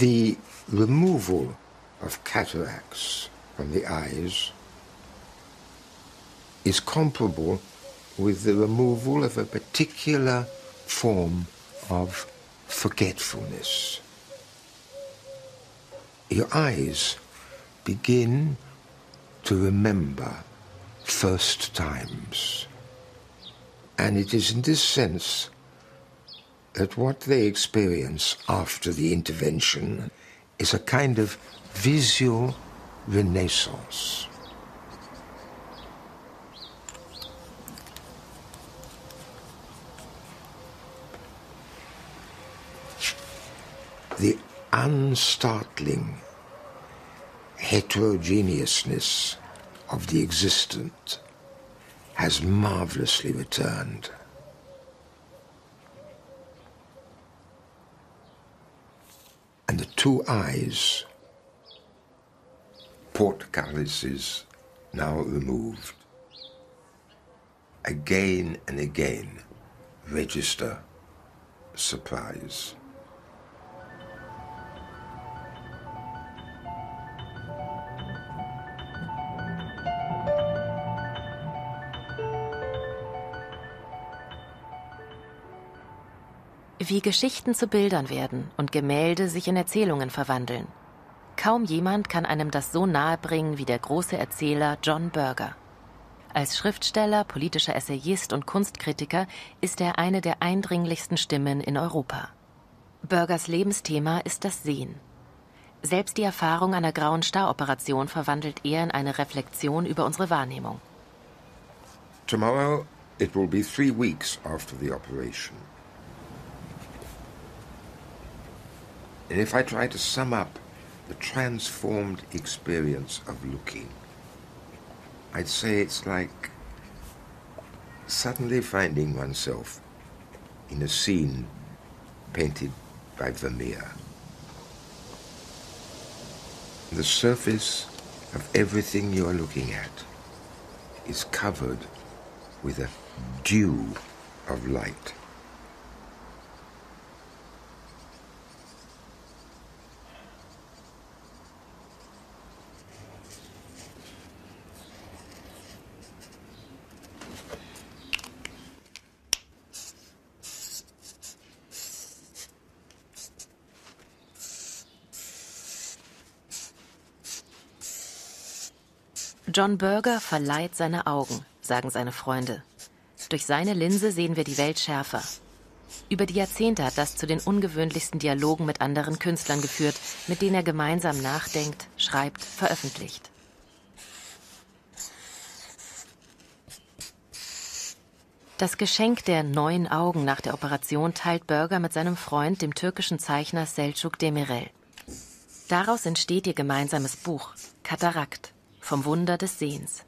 The removal of cataracts from the eyes is comparable with the removal of a particular form of forgetfulness. Your eyes begin to remember first times. And it is in this sense that what they experience after the intervention is a kind of visual renaissance. The unstartling heterogeneousness of the existent has marvelously returned. And the two eyes, portcullises now removed, again and again register surprise. Wie Geschichten zu Bildern werden und Gemälde sich in Erzählungen verwandeln. Kaum jemand kann einem das so nahe bringen wie der große Erzähler John Berger. Als Schriftsteller, politischer Essayist und Kunstkritiker ist er eine der eindringlichsten Stimmen in Europa. Burgers Lebensthema ist das Sehen. Selbst die Erfahrung einer grauen Staroperation verwandelt er in eine Reflexion über unsere Wahrnehmung. Tomorrow it will be three weeks after the operation. And if I try to sum up the transformed experience of looking, I'd say it's like suddenly finding oneself in a scene painted by Vermeer. The surface of everything you are looking at is covered with a dew of light. John Berger verleiht seine Augen, sagen seine Freunde. Durch seine Linse sehen wir die Welt schärfer. Über die Jahrzehnte hat das zu den ungewöhnlichsten Dialogen mit anderen Künstlern geführt, mit denen er gemeinsam nachdenkt, schreibt, veröffentlicht. Das Geschenk der neuen Augen nach der Operation teilt Berger mit seinem Freund, dem türkischen Zeichner Selçuk Demirel. Daraus entsteht ihr gemeinsames Buch Katarakt vom Wunder des Sehens.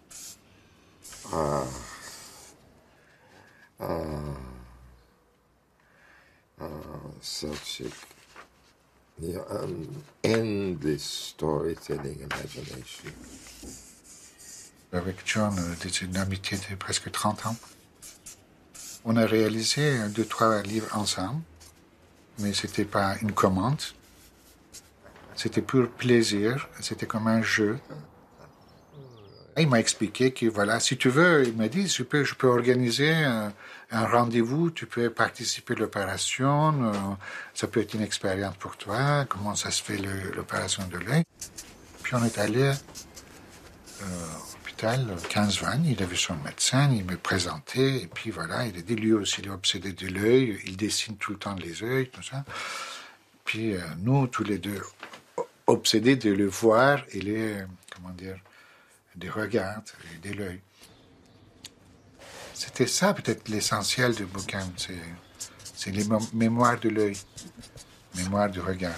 Ah. Ah. Ah, Selçuk. You an endless storytelling imagination. Avec John, c'est une amitié de presque 30 ans. On a réalisé deux, trois livres ensemble, mais c'était pas une commande. C'était pour plaisir, c'était comme un jeu. Il m'a expliqué que voilà, si tu veux, il m'a dit, je peux, je peux organiser un, rendez-vous, tu peux participer à l'opération, euh, ça peut être une expérience pour toi, comment ça se fait l'opération de l'œil. Puis on est allé euh, au hôpital 15-20, il avait son médecin, il me présentait, et puis voilà, il a dit lui aussi il est obsédé de l'œil, il dessine tout le temps les yeux, tout ça. Puis euh, nous, tous les deux, obsédés de le voir et les, comment dire, des regards de l'œil. C'était ça peut-être l'essentiel du bouquin, c'est les mémoires de l'œil, mémoire du regard.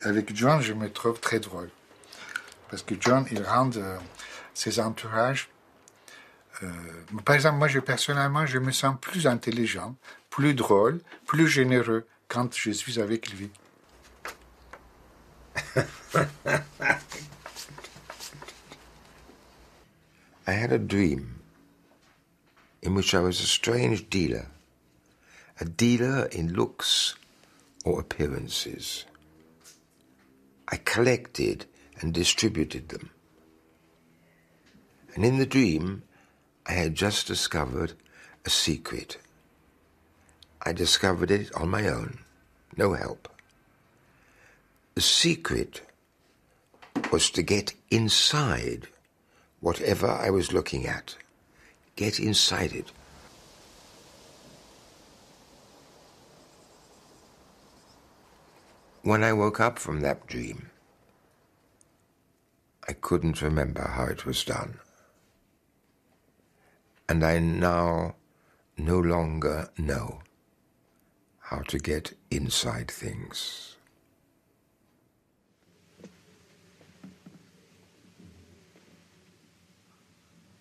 Avec John, je me trouve très drôle. Parce que John, il rend euh, ses entourages. Euh, par exemple, moi, personnellement, je me sens plus intelligent, plus drôle, plus généreux quand je suis avec lui. I had a dream in which I was a strange dealer, a dealer in looks or appearances. I collected and distributed them. And in the dream, I had just discovered a secret. I discovered it on my own, no help. The secret was to get inside whatever I was looking at. Get inside it. When I woke up from that dream, I couldn't remember how it was done. And I now no longer know how to get inside things.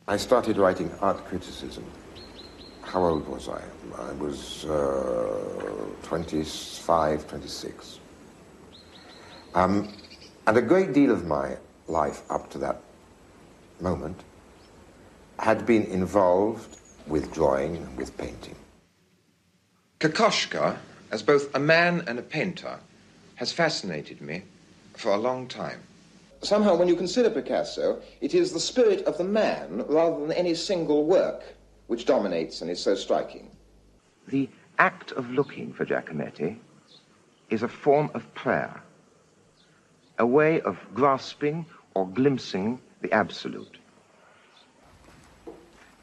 I started writing art criticism. How old was I? I was uh, 25, 26. Um, and a great deal of my life up to that moment had been involved with drawing and with painting. Kokoschka, as both a man and a painter, has fascinated me for a long time. Somehow, when you consider Picasso, it is the spirit of the man rather than any single work which dominates and is so striking. The act of looking for Giacometti is a form of prayer a way of grasping or glimpsing the absolute.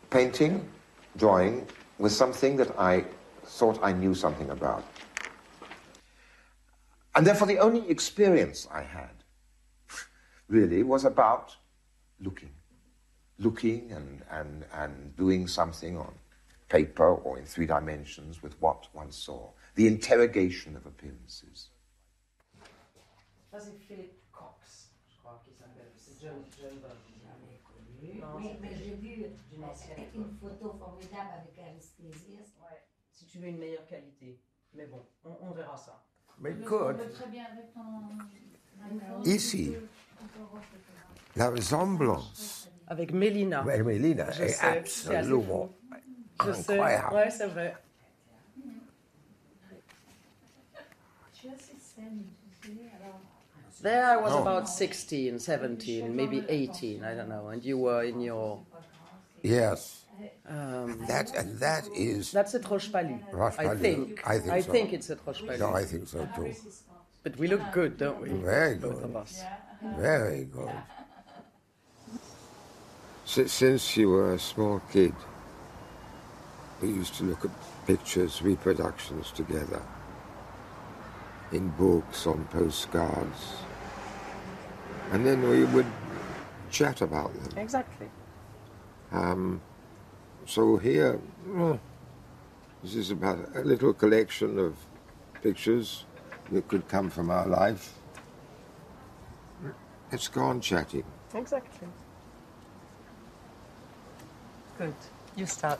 Painting, drawing, was something that I thought I knew something about. And therefore, the only experience I had really was about looking. Looking and, and, and doing something on paper or in three dimensions with what one saw. The interrogation of appearances. Ça, c'est Philippe Cox, je crois qu'il s'appelle. C'est John, John Jamais connu. mais, mais j'ai vu une photo formidable avec Aristides. Ouais. Tu veux une meilleure qualité. Mais bon, on, on verra ça. Mais good. Ici, la ressemblance avec Mélina. Avec Mélina Je est sais, absolument Je sais, incroyable. ouais, c'est vrai. There I was about 16, 17, maybe 18, I don't know, and you were in your... Yes. Um, That and that is that's a Trochpali, I think. I think so. it's a Trochpali. No, I think so too. But we look good, don't we? Very Both good. of us. Very good. Si- Since you were a small kid, we used to look at pictures, reproductions together, in books, on postcards, and then we would chat about them. Exactly. Um, so here, oh, this is about a little collection of pictures that could come from our life. Let's go on chatting. Exactly. Good. You start.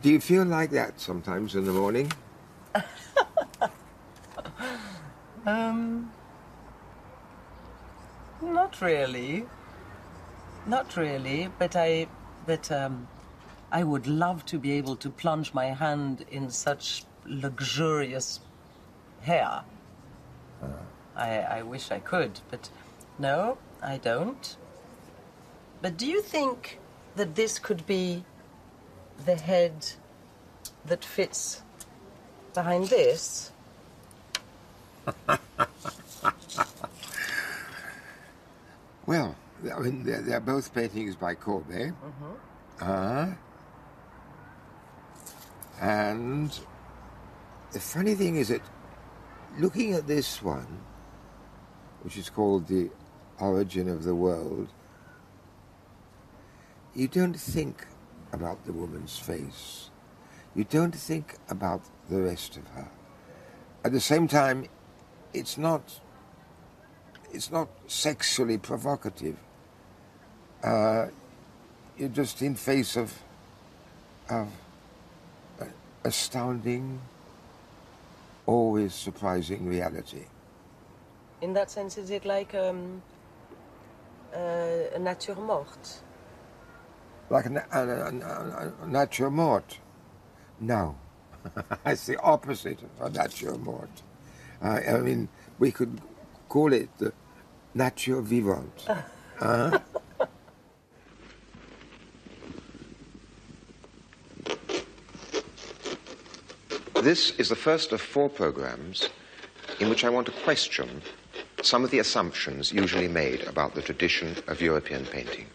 Do you feel like that sometimes in the morning? Um, not really. Not really, but I, but um, I would love to be able to plunge my hand in such luxurious hair. I, I wish I could, but no, I don't. But do you think that this could be the head that fits behind this? Well, I mean, they're, they're both paintings by Courbet. Uh, and the funny thing is that looking at this one, which is called The Origin of the World, you don't think about the woman's face. You don't think about the rest of her. At the same time, it's not it's not sexually provocative. Uh, you're just in face of of astounding, always surprising reality. In that sense, is it like um, Uh, a nature morte. Like a, a, a, a, nature mort. No. it's the opposite of a nature mort. Uh, I mean, we could call it the nature vivant. Uh, This is the first of four programs in which I want to question some of the assumptions usually made about the tradition of European painting.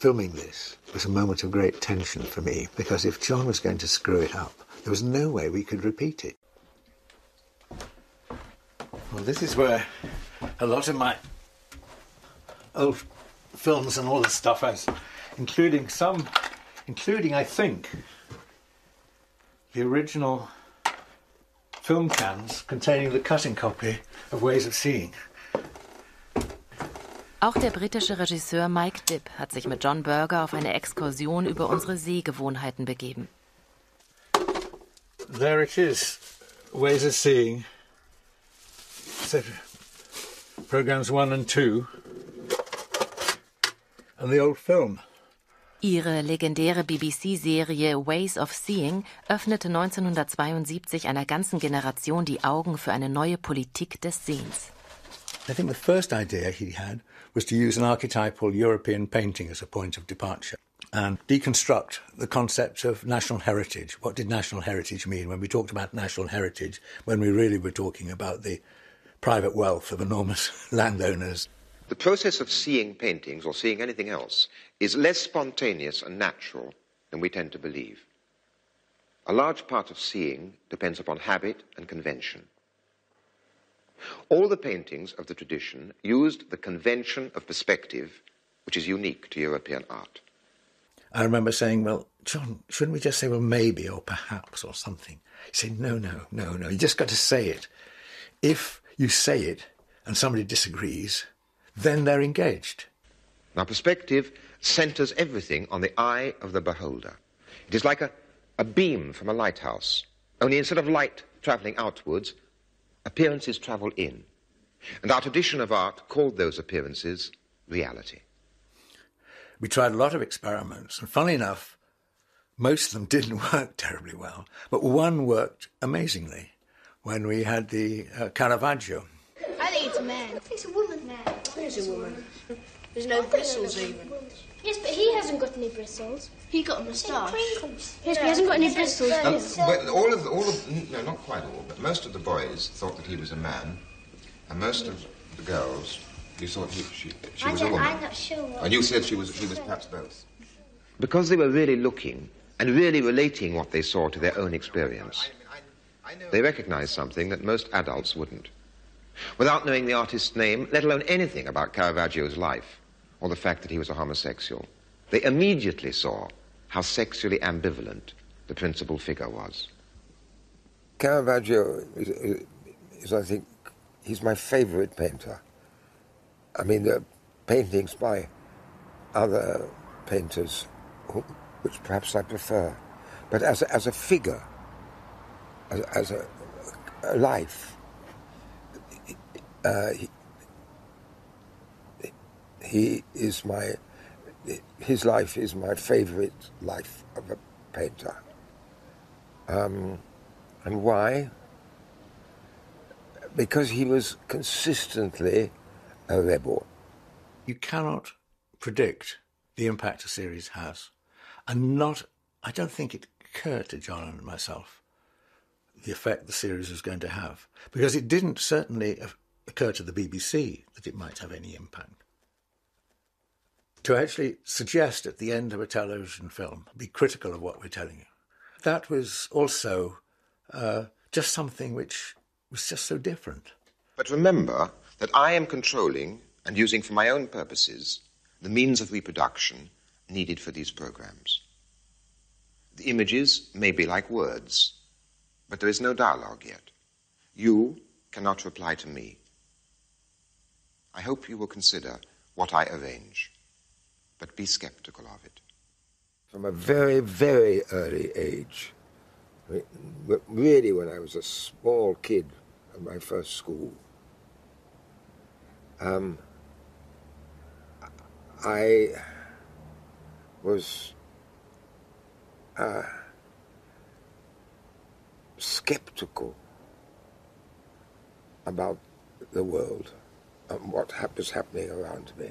Filming this was a moment of great tension for me because if John was going to screw it up, there was no way we could repeat it. Well, this is where a lot of my old films and all the stuff is, including some, including, I think, the original film cans containing the cutting copy of Ways of Seeing. Auch der britische Regisseur Mike Dibb hat sich mit John Berger auf eine Exkursion über unsere Sehgewohnheiten begeben. There it is, Ways of Seeing. So, programs one and two, and the old film. Ihre legendäre BBC-Serie Ways of Seeing öffnete 1972 einer ganzen Generation die Augen für eine neue Politik des Sehens. I think the first idea he had was to use an archetypal European painting as a point of departure and deconstruct the concept of national heritage. What did national heritage mean when we talked about national heritage, when we really were talking about the private wealth of enormous landowners? The process of seeing paintings or seeing anything else is less spontaneous and natural than we tend to believe. A large part of seeing depends upon habit and convention. All the paintings of the tradition used the convention of perspective, which is unique to European art. I remember saying, Well, John, shouldn't we just say, well, maybe or perhaps or something? He said, No, no, no, no. You just got to say it. If you say it and somebody disagrees, then they're engaged. Now, perspective centers everything on the eye of the beholder. It is like a, a beam from a lighthouse, only instead of light traveling outwards, appearances travel in. And our tradition of art called those appearances reality. We tried a lot of experiments, and funnily enough, most of them didn't work terribly well, but one worked amazingly when we had the uh, Caravaggio. I think it's a man. It's a woman. Man. It's a woman. There's no bristles even. Yes, but he hasn't got any bristles. He got a moustache. Yes, but he hasn't got any bristles. Um, but all of, the, all of, no, not quite all, but most of the boys thought that he was a man, and most of the girls, you thought he, she, she was a woman. I'm not sure. What And you said she was, she was perhaps both. Because they were really looking and really relating what they saw to their own experience, they recognized something that most adults wouldn't. Without knowing the artist's name, let alone anything about Caravaggio's life, or the fact that he was a homosexual, they immediately saw how sexually ambivalent the principal figure was. Caravaggio is, is, is, I think, he's my favorite painter. I mean, the paintings by other painters, which perhaps I prefer, but as a, as a figure, as, as a, a life, uh, he, he is my, his life is my favorite life of a painter. Um, and why? Because he was consistently a rebel. You cannot predict the impact a series has. And not, I don't think it occurred to John and myself the effect the series was going to have. Because it didn't certainly occur to the BBC that it might have any impact. To actually suggest at the end of a television film, be critical of what we're telling you, that was also uh, just something which was just so different. But remember that I am controlling and using for my own purposes the means of reproduction needed for these programs. The images may be like words, but there is no dialogue yet. You cannot reply to me. I hope you will consider what I arrange, but be skeptical of it. From a very, very early age, really when I was a small kid at my first school, um, I was uh, skeptical about the world and what was happening around me.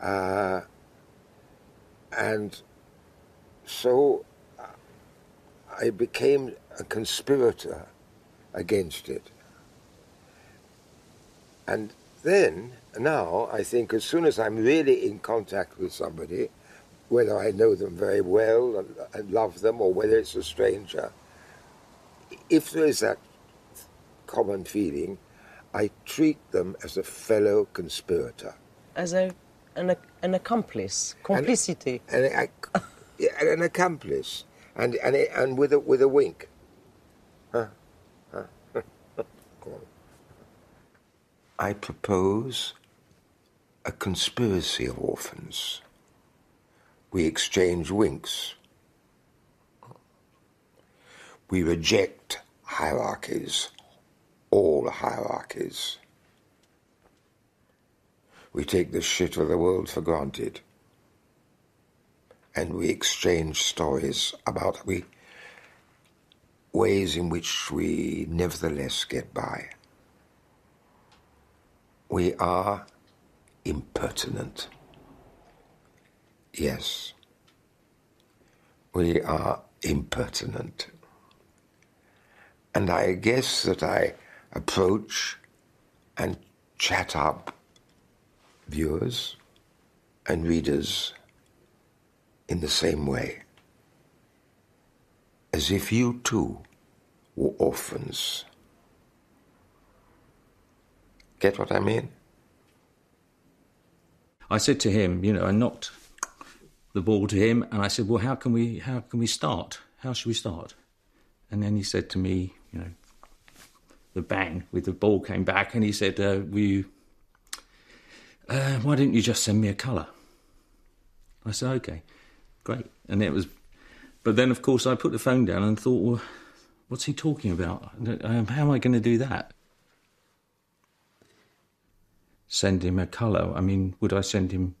Uh, and so uh, I became a conspirator against it. And then, now, I think as soon as I'm really in contact with somebody, whether I know them very well and, and love them or whether it's a stranger, if there is that common feeling, I treat them as a fellow conspirator. As a an, an accomplice, complicity. An, an, an accomplice, and and and with a with a wink. Huh? Huh? I propose a conspiracy of orphans. We exchange winks. We reject hierarchies, all hierarchies. We take the shit of the world for granted. And we exchange stories about we ways in which we nevertheless get by. We are impertinent. Yes, we are impertinent. And I guess that I approach and chat up viewers and readers in the same way, as if you too were orphans. Get what I mean? I said to him, you know, I knocked the ball to him, and I said, "Well, how can we how can we start? How should we start?" And then he said to me, you know, the bang with the ball came back, and he said, uh, "Will you? Uh, why didn't you just send me a colour?" I said, "Okay, great." And it was, but then of course I put the phone down and thought, "Well, what's he talking about? Um, how am I going to do that?" Send him a colour. I mean, would I send him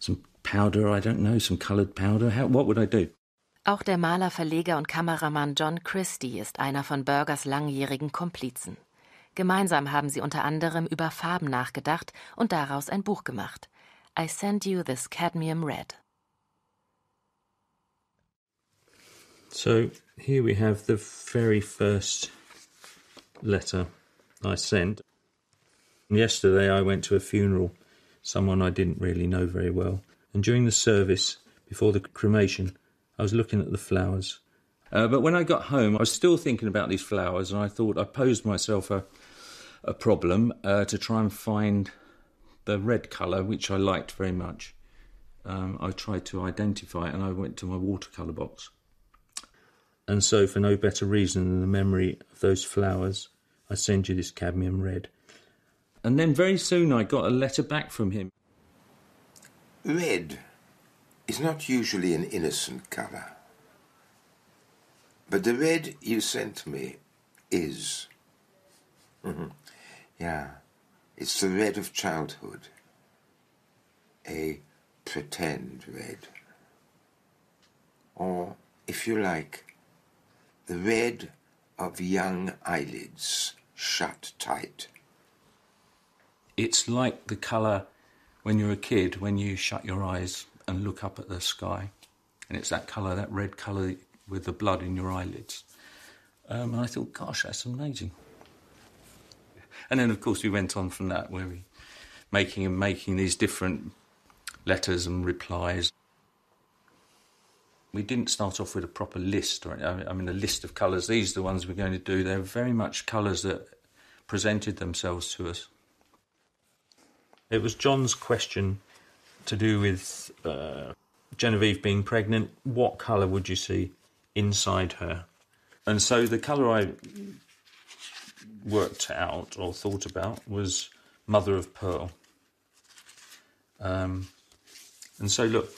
some powder? I don't know, some coloured powder. How, what would I do? Auch der Maler, Verleger und Kameramann John Christie ist einer von Burgers langjährigen Komplizen. Gemeinsam haben sie unter anderem über Farben nachgedacht und daraus ein Buch gemacht. I Send You This Cadmium Red. So here we have the very first letter I sent. Yesterday I went to a funeral, someone I didn't really know very well, and during the service, before the cremation, I was looking at the flowers. Uh, but when I got home, I was still thinking about these flowers, and I thought I posed myself a, a problem uh, to try and find the red colour, which I liked very much. Um, I tried to identify it, and I went to my watercolour box. And so, for no better reason than the memory of those flowers, I send you this cadmium red. And then very soon I got a letter back from him. Red is not usually an innocent colour. But the red you sent me is. Mm-hmm. Yeah, it's the red of childhood. A pretend red. Or, if you like, the red of young eyelids shut tight. It's like the colour when you're a kid, when you shut your eyes and look up at the sky. And it's that colour, that red colour with the blood in your eyelids. Um, and I thought, gosh, that's amazing. And then, of course, we went on from that, where we making and making these different letters and replies. We didn't start off with a proper list, or I mean, a list of colours. These are the ones we're going to do. They're very much colours that presented themselves to us. It was John's question to do with uh, Genevieve being pregnant. What colour would you see inside her? And so the colour I worked out or thought about was mother of pearl. Um, and so look,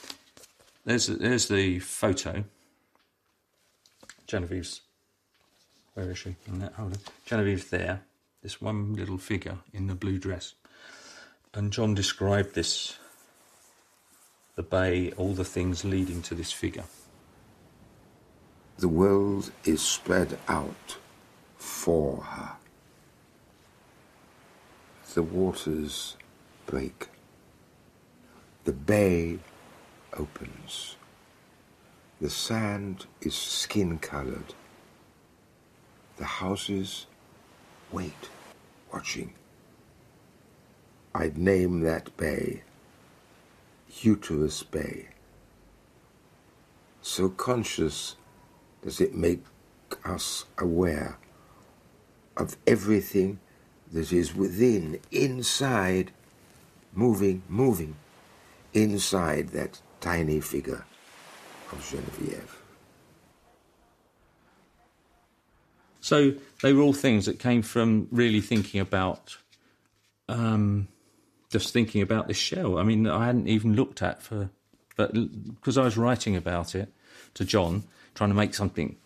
there's there's the photo. Genevieve's where is she? In that holder. Genevieve's there. This one little figure in the blue dress. And John described this the bay, all the things leading to this figure. The world is spread out for her. The waters break. The bay opens. The sand is skin colored. The houses wait, watching. I'd name that bay Uterus Bay. So conscious does it make us aware of everything that is within, inside, moving, moving, inside that tiny figure of Genevieve. So they were all things that came from really thinking about, um, just thinking about this shell. I mean, I hadn't even looked at for, but because I was writing about it to John, trying to make something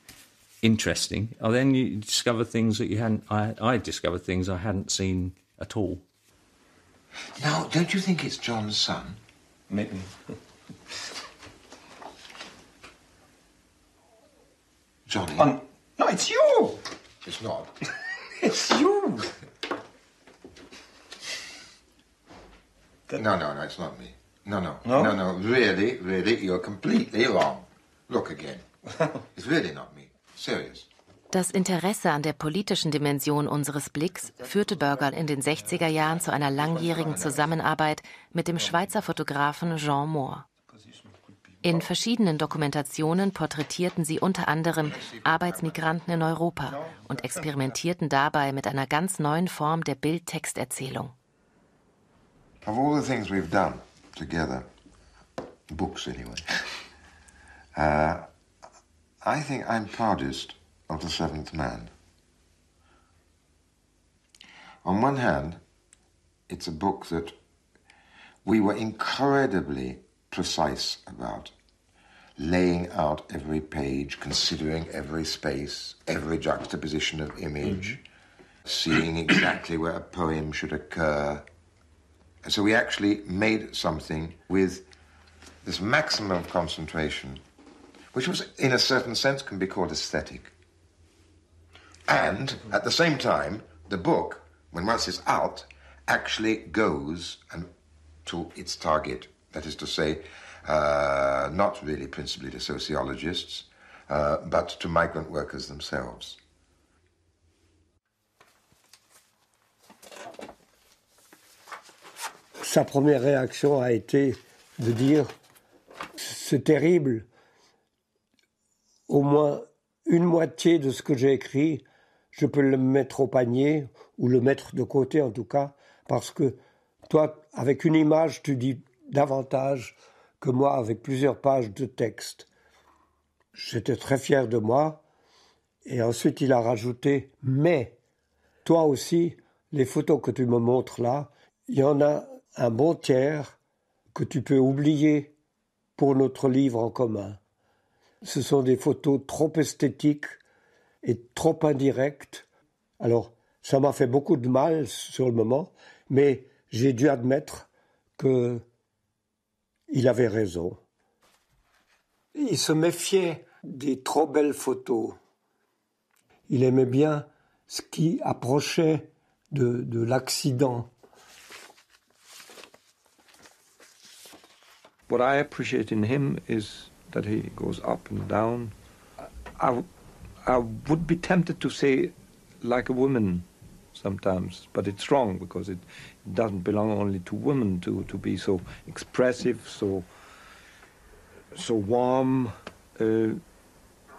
interesting. And then you discover things that you hadn't. I, I discovered things I hadn't seen at all. Now, don't you think it's John's son? Maybe. Johnny. Um, no, it's you. It's not. It's you. No, no, no, it's not me. No, no, No? no, no. Really, really, you're completely wrong. Look again. it's really not me. Serious. Das Interesse an der politischen Dimension unseres Blicks führte Burger in den 60er Jahren zu einer langjährigen Zusammenarbeit mit dem Schweizer Fotografen Jean Moore. In verschiedenen Dokumentationen porträtierten sie unter anderem Arbeitsmigranten in Europa und experimentierten dabei mit einer ganz neuen Form der Bildtexterzählung. Of all the things we've done together, books anyway, uh, I think I'm proudest of The Seventh Man. On one hand, it's a book that we were incredibly precise about, laying out every page, considering every space, every juxtaposition of image, seeing exactly where a poem should occur. And so we actually made something with this maximum of concentration, which was, in a certain sense, can be called aesthetic. And at the same time, the book, when once it's out, actually goes and to its target. That is to say, uh, not really principally to sociologists, uh, but to migrant workers themselves. Sa première réaction a été de dire c'est terrible, au moins une moitié de ce que j'ai écrit, je peux le mettre au panier, ou le mettre de côté en tout cas, parce que toi, avec une image, tu dis davantage que moi avec plusieurs pages de texte. J'étais très fier de moi, et ensuite il a rajouté, mais toi aussi, les photos que tu me montres là, il y en a un bon tiers que tu peux oublier pour notre livre en commun. Ce sont des photos trop esthétiques et trop indirectes. Alors, ça m'a fait beaucoup de mal sur le moment, mais j'ai dû admettre que il avait raison. Il se méfiait des trop belles photos. Il aimait bien ce qui approchait de, de l'accident. What I appreciate in him is that he goes up and down. I, I would be tempted to say like a woman sometimes, but it's wrong because it doesn't belong only to women to, to be so expressive, so so warm. Uh,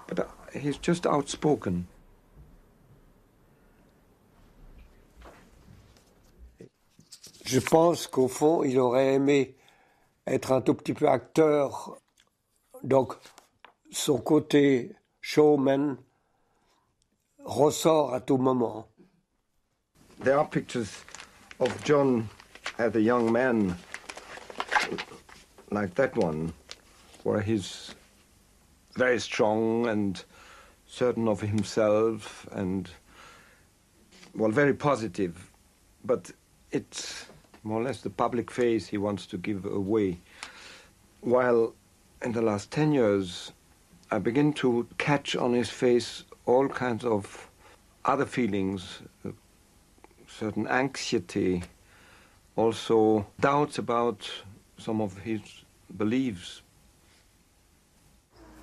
but he's just outspoken. Je pense qu'au fond, il aurait aimé être un tout petit peu acteur. Donc, son côté showman ressort à tout moment. There are pictures of John as a young man, like that one, where he's very strong and certain of himself and, well, very positive. But it's more or less the public face he wants to give away. while in the last 10 years, I begin to catch on his face all kinds of other feelings, certain anxiety, also doubts about some of his beliefs.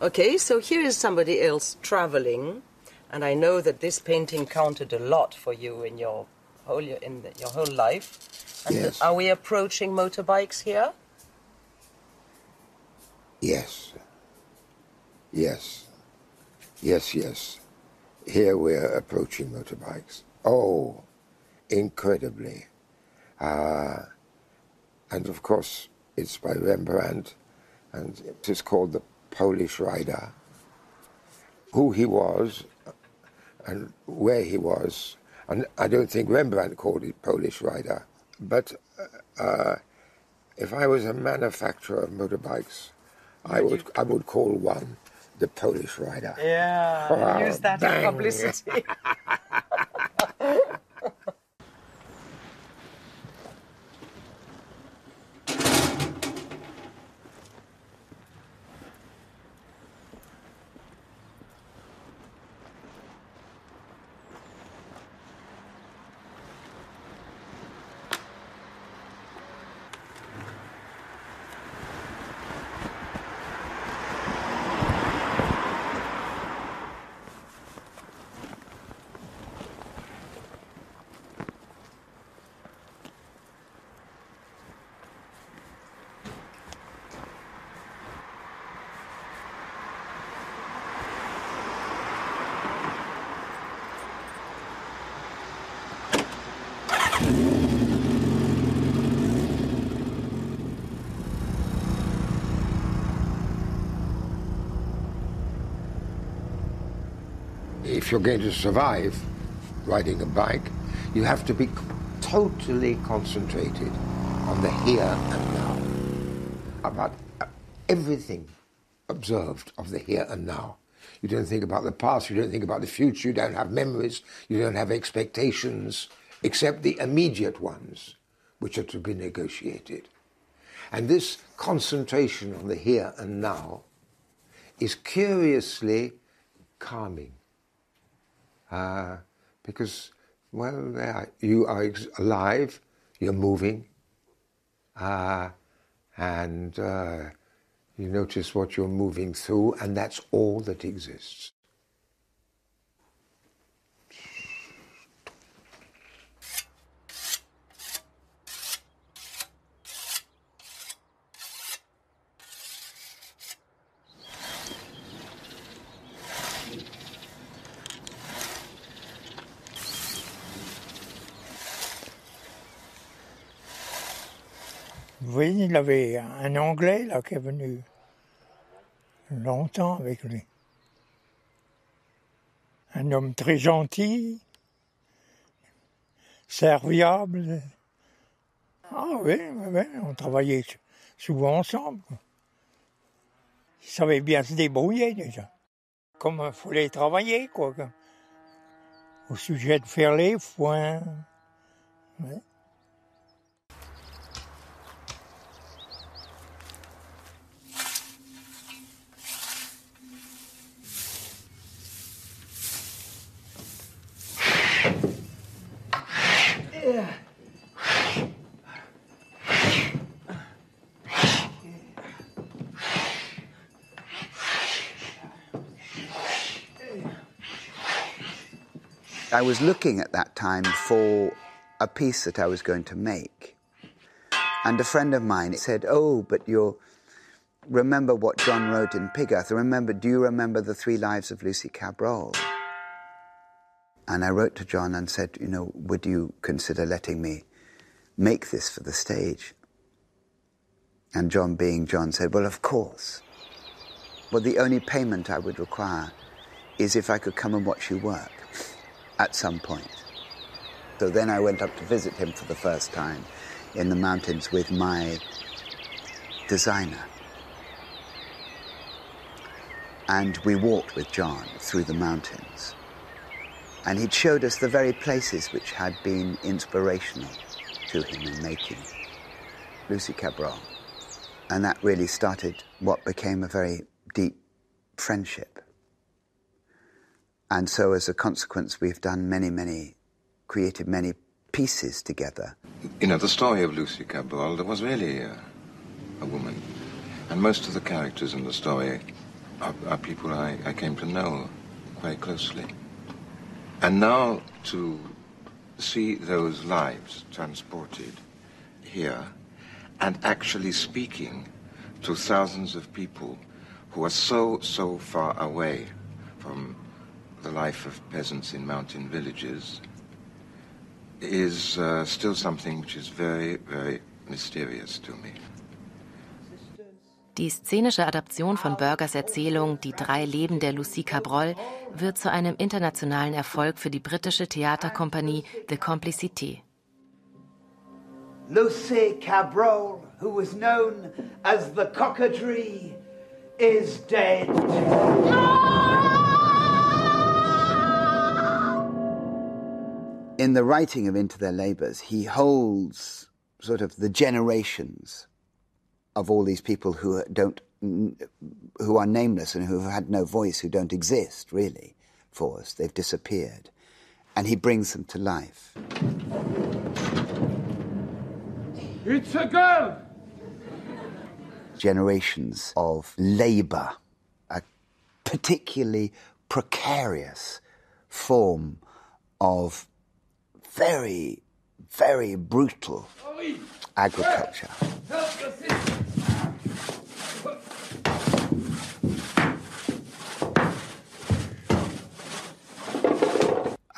Okay, so here is somebody else traveling, and I know that this painting counted a lot for you in your whole in the, your whole life. And Yes. Are we approaching motorbikes here? Yes. Yes. Yes, yes. Here we're approaching motorbikes. Oh, incredibly. Uh, and of course, it's by Rembrandt, and it is called The Polish Rider. Who he was and where he was, and I don't think Rembrandt called it Polish Rider, but uh, if I was a manufacturer of motorbikes, I would I would call one the Polish Rider. Yeah, Oh, use that bang. in publicity. if you're going to survive riding a bike, you have to be totally concentrated on the here and now, about uh, everything observed of the here and now. You don't think about the past, you don't think about the future, you don't have memories, you don't have expectations, except the immediate ones, which are to be negotiated. And this concentration on the here and now is curiously calming. Uh, because, well, you are alive, you're moving, uh, and uh, you notice what you're moving through, and that's all that exists. Vous voyez, il avait un Anglais là qui est venu longtemps avec lui. Un homme très gentil, serviable. Ah oui, oui, on travaillait souvent ensemble. Il savait bien se débrouiller déjà. Comme il fallait travailler, quoi. Au sujet de faire les foins. I was looking at that time for a piece that I was going to make. And a friend of mine said, Oh, but you're. Remember what John wrote in Pig Earth. Remember, do you remember the three lives of Lucie Cabrol? And I wrote to John and said, You know, would you consider letting me make this for the stage? And John, being John, said, Well, of course. Well, the only payment I would require is if I could come and watch you work at some point. So then I went up to visit him for the first time in the mountains with my designer. And we walked with John through the mountains. And he'd showed us the very places which had been inspirational to him in making Lucie Cabrol. And that really started what became a very deep friendship. And so, as a consequence, we've done many, many, created many pieces together. You know, the story of Lucie Cabrol, there was really a, a woman. And most of the characters in the story are, are people I, I came to know quite closely. And now to see those lives transported here and actually speaking to thousands of people who are so, so far away from the life of peasants in mountain villages is uh, still something which is very, very mysterious to me. Die szenische Adaption von Burgers Erzählung Die drei Leben der Lucie Cabrol wird zu einem internationalen Erfolg für die britische Theaterkompanie The Complicité. Lucy Cabrol, who was known as the Cockadree, is dead. In the writing of Into Their Labours, he holds sort of the generations of all these people who don't, who are nameless and who have had no voice, who don't exist really for us. They've disappeared, and he brings them to life. It's a girl! Generations of labour, a particularly precarious form of very, very brutal agriculture.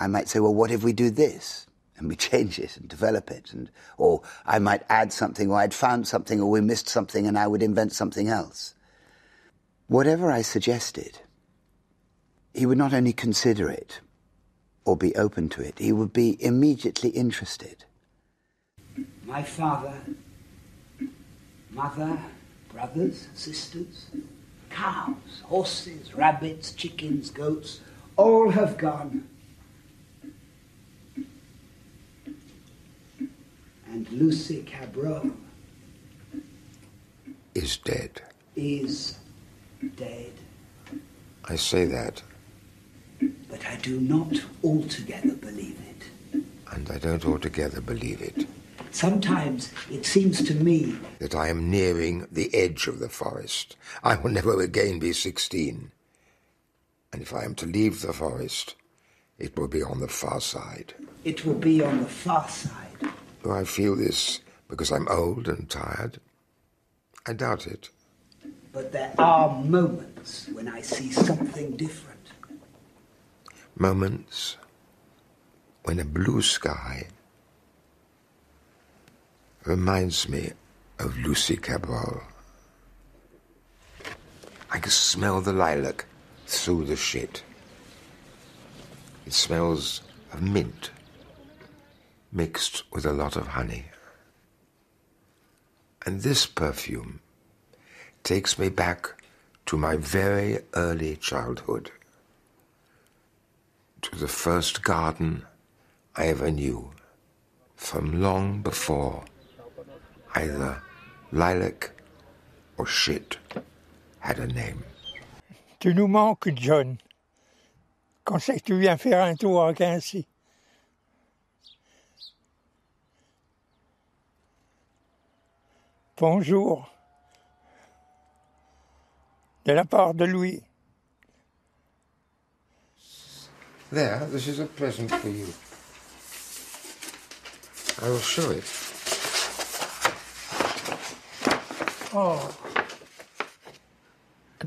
I might say, well, what if we do this? And we change it and develop it. And, or I might add something, or I'd found something, or we missed something, and I would invent something else. Whatever I suggested, he would not only consider it or be open to it, he would be immediately interested. My father, mother, brothers, sisters, cows, horses, rabbits, chickens, goats, all have gone. And Lucie Cabrol Is dead. is dead. I say that, But I do not altogether believe it. and I don't altogether believe it, Sometimes it seems to me that I am nearing the edge of the forest. I will never again be sixteen. And if I am to leave the forest, it will be on the far side. it will be on the far side. Do I feel this because I'm old and tired? I doubt it. But there are moments when I see something different. Moments when a blue sky reminds me of Lucie Cabrol. I can smell the lilac through the shit. It smells of mint mixed with a lot of honey. And this perfume takes me back to my very early childhood, to the first garden I ever knew, from long before either lilac or shit had a name. Tu nous manques, John. Quand c'est que tu viens faire un tour à Quincy Bonjour. De la part de Louis. There, this is a present for you. I will show it. Oh.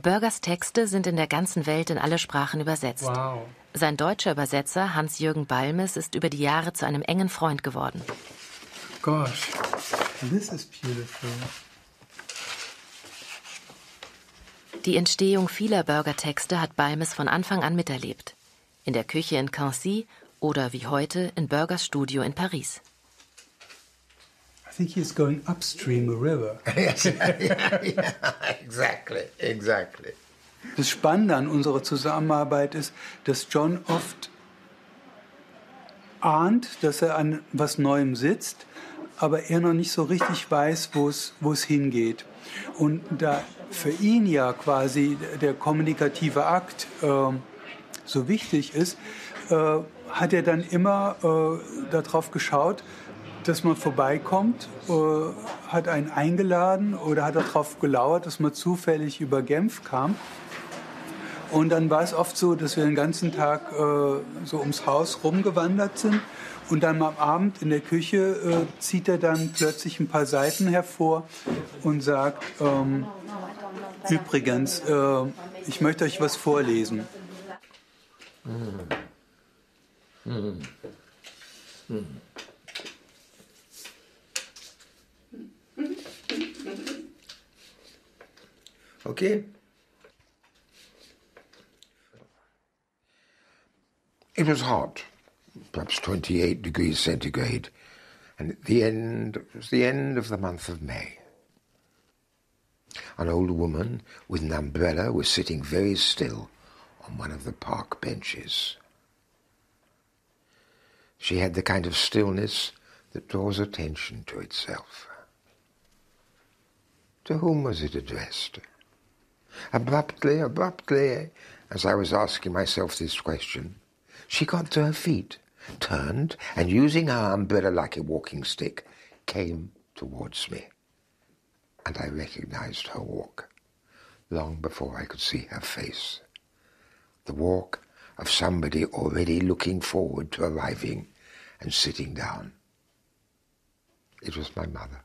Burgers Texte sind in der ganzen Welt in alle Sprachen übersetzt. Wow. Sein deutscher Übersetzer Hans-Jürgen Balmes ist über die Jahre zu einem engen Freund geworden. Gosh, this is beautiful. Die Entstehung vieler Burger-Texte hat Balmes von Anfang an miterlebt. In der Küche in Cancy oder wie heute in Burgers Studio in Paris. I think he's going upstream a river. yes, yeah, yeah, exactly, exactly. Das Spannende an unserer Zusammenarbeit ist, dass John oft ahnt, dass er an was Neuem sitzt, aber er noch nicht so richtig weiß, wo es wo es hingeht. Und da für ihn ja quasi der kommunikative Akt äh, so wichtig ist, äh, hat er dann immer äh, darauf geschaut, dass man vorbeikommt, äh, hat einen eingeladen oder hat darauf gelauert, dass man zufällig über Genf kam. Und dann war es oft so, dass wir den ganzen Tag äh, so ums Haus rumgewandert sind. Und dann am Abend in der Küche äh, zieht er dann plötzlich ein paar Seiten hervor und sagt, ähm, übrigens, äh, ich möchte euch was vorlesen. Okay. It was hot, perhaps 28 degrees centigrade, and at the end it was the end of the month of May. An old woman with an umbrella was sitting very still on one of the park benches. She had the kind of stillness that draws attention to itself. To whom was it addressed? Abruptly, abruptly, as I was asking myself this question, she got to her feet, turned, and using her umbrella like a walking stick, came towards me. And I recognized her walk long before I could see her face. The walk of somebody already looking forward to arriving and sitting down. It was my mother.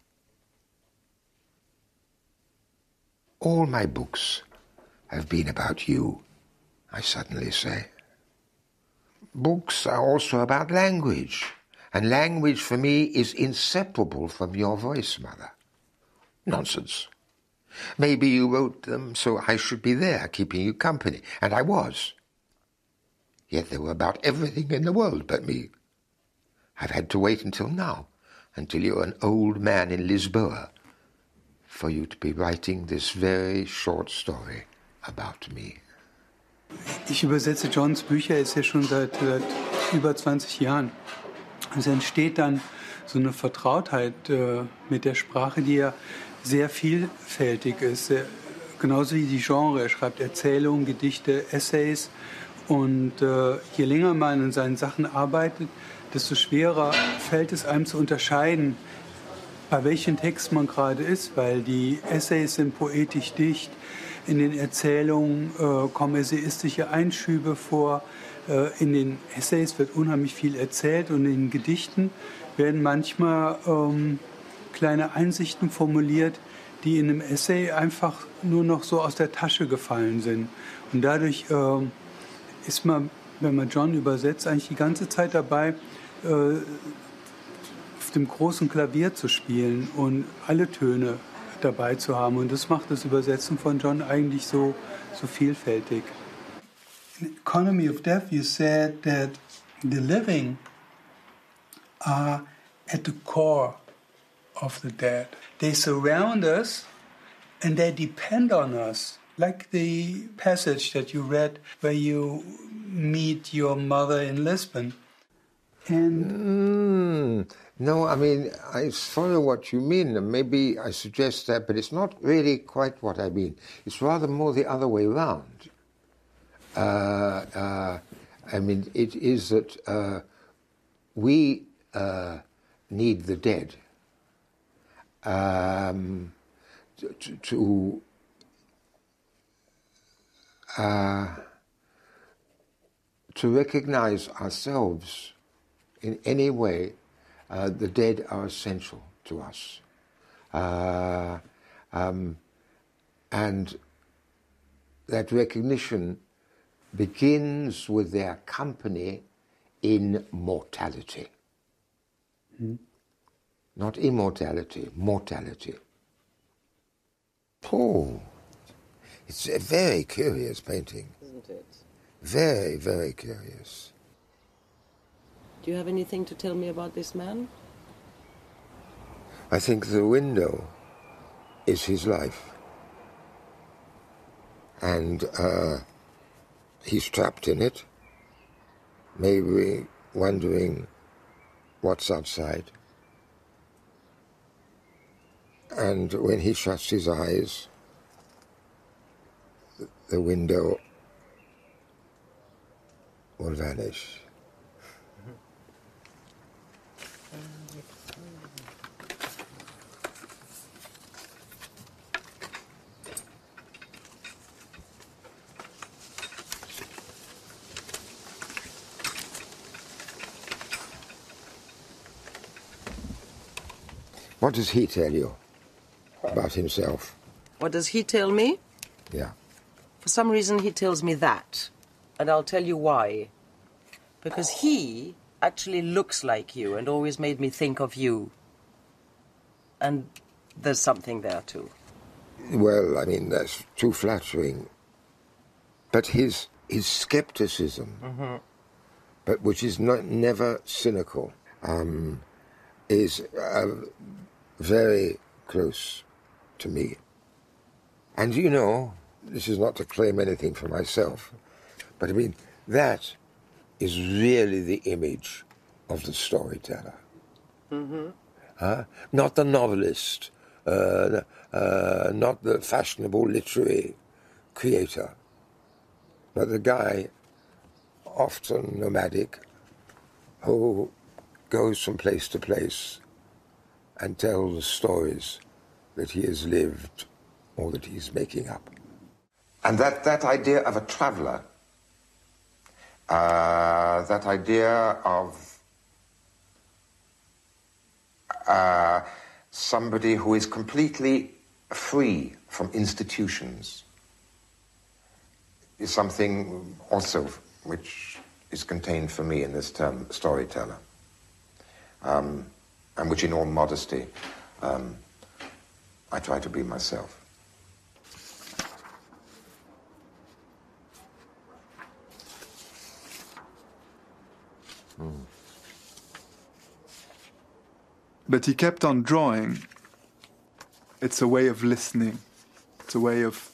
All my books have been about you, I suddenly say. Books are also about language, and language for me is inseparable from your voice, Mother. Nonsense. Maybe you wrote them so I should be there keeping you company, and I was. Yet they were about everything in the world but me. I've had to wait until now, until you're an old man in Lisboa, for you to be writing this very short story about me. Ich übersetze Johns Bücher jetzt ja schon seit, seit über 20 Jahren. Es entsteht dann so eine Vertrautheit äh, mit der Sprache, die ja sehr vielfältig ist. Genauso wie die Genre. Er schreibt Erzählungen, Gedichte, Essays. Und äh, je länger man in seinen Sachen arbeitet, desto schwerer fällt es einem zu unterscheiden, bei welchem Text man gerade ist, weil die Essays sind poetisch dicht, in den Erzählungen äh, kommen essayistische Einschübe vor, äh, in den Essays wird unheimlich viel erzählt und in den Gedichten werden manchmal ähm, kleine Einsichten formuliert, die in einem Essay einfach nur noch so aus der Tasche gefallen sind. Und dadurch äh, ist man, wenn man John übersetzt, eigentlich die ganze Zeit dabei, äh, auf dem großen Klavier zu spielen und alle Töne dabei zu haben. Und das macht das Übersetzen von John eigentlich so, so vielfältig. In Economy of Death, you said that the living are at the core of the dead. They surround us and they depend on us. Like the passage that you read where you meet your mother in Lisbon. And mm, no, I mean, I follow what you mean, and maybe I suggest that, but it's not really quite what I mean. It's rather more the other way round. Uh, uh, I mean, it is that uh, we uh, need the dead um, to, to uh, to recognize ourselves in any way, uh, the dead are essential to us. Uh, um, and that recognition begins with their company in mortality. Mm. Not immortality, mortality. Oh, it's a very curious painting. Isn't it? Very, very curious. Do you have anything to tell me about this man? I think the window is his life. And uh, he's trapped in it, maybe wondering what's outside. And when he shuts his eyes, the window will vanish. What does he tell you about himself? What does he tell me? Yeah. For some reason, he tells me that. And I'll tell you why. Because he actually looks like you and always made me think of you. And there's something there, too. Well, I mean, that's too flattering. But his, his skepticism, Mm-hmm. but which is not, never cynical, um, is uh, very close to me. And you know, this is not to claim anything for myself, but I mean, that is really the image of the storyteller. Mm-hmm. Huh? Not the novelist, uh, uh, not the fashionable literary creator, but the guy, often nomadic, who goes from place to place and tells stories that he has lived or that he's making up. And that, that idea of a traveler, uh, that idea of uh, somebody who is completely free from institutions, is something also which is contained for me in this term storyteller. Um, and which, in all modesty, um, I try to be myself. Hmm. But he kept on drawing. It's a way of listening, it's a way of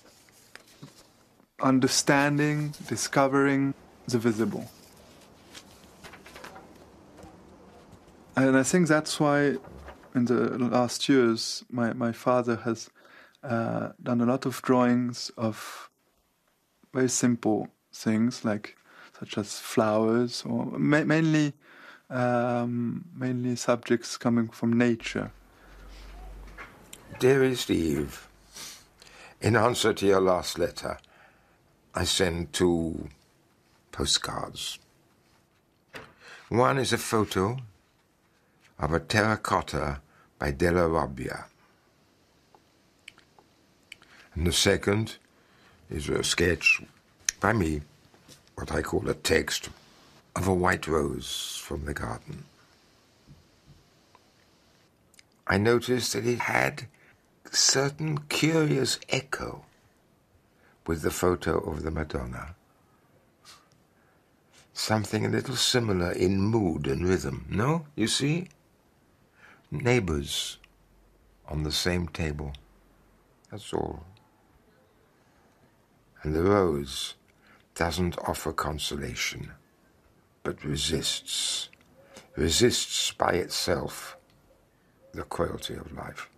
understanding, discovering the visible. And I think that's why, in the last years, my, my father has uh, done a lot of drawings of very simple things, like such as flowers, or ma- mainly um, mainly subjects coming from nature. Dearest Eve, in answer to your last letter, I send two postcards. One is a photo of a terracotta by Della Robbia. And the second is a sketch by me, what I call a text, of a white rose from the garden. I noticed that it had certain curious echo with the photo of the Madonna. Something a little similar in mood and rhythm, no? You see? Neighbors on the same table. That's all. And the rose doesn't offer consolation, but resists. Resists by itself the cruelty of life.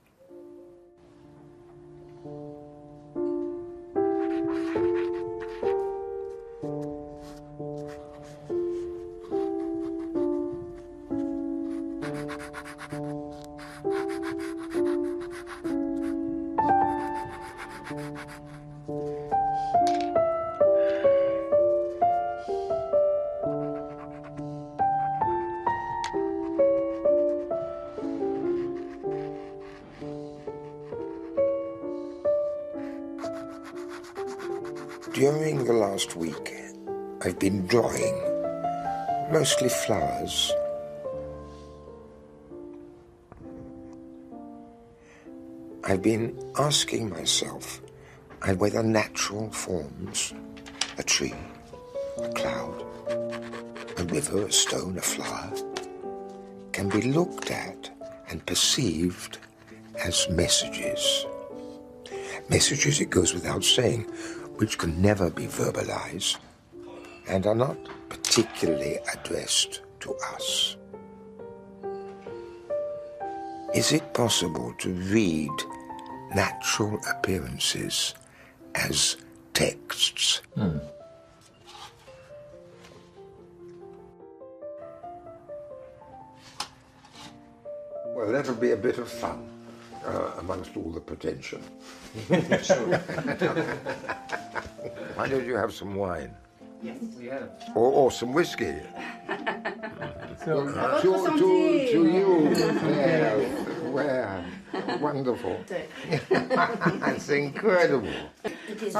During the last week, I've been drawing, mostly flowers. I've been asking myself whether natural forms, a tree, a cloud, a river, a stone, a flower, can be looked at and perceived as messages. Messages, it goes without saying, which can never be verbalized and are not particularly addressed to us. Is it possible to read natural appearances as texts? Hmm. Well, that'll be a bit of fun uh, amongst all the pretension. Why don't you have some wine? Yes, we have. Or, or some whiskey? So- Uh, to, to, to you. Well, well, wonderful. That's incredible. It is.